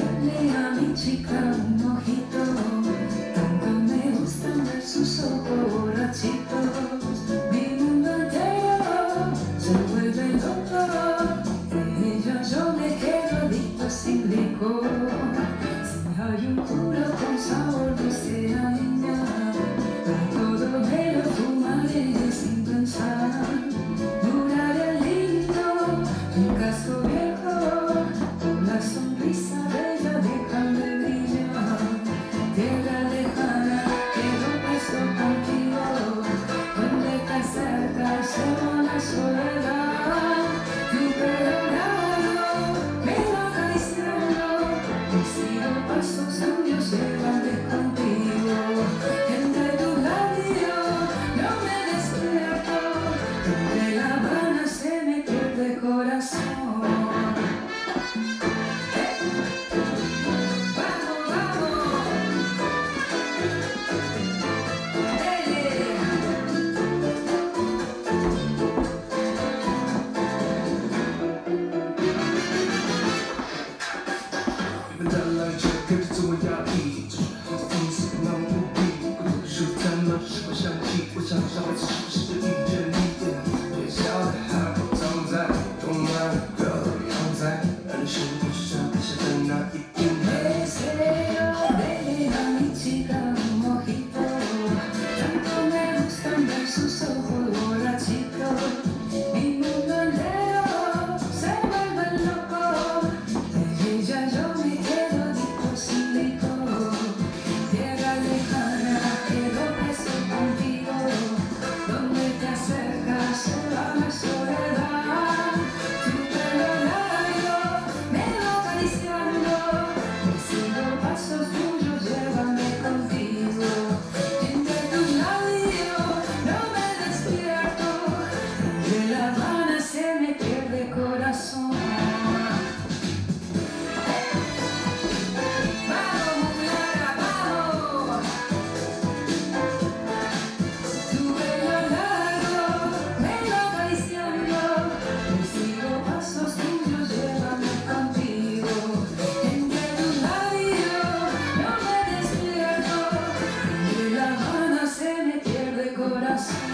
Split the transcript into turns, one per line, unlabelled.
Darle a mi chica un ojito, tanto me gustan ver sus ojos. Mi mundo entero se vuelve loco, de ella yo me quedo adicto sin licor. pasos tuyos grande contigo. Entre tu radio no me despierto. Donde la habana se me pierde corazón.
Vamos vamos. Which I'm so much
coração.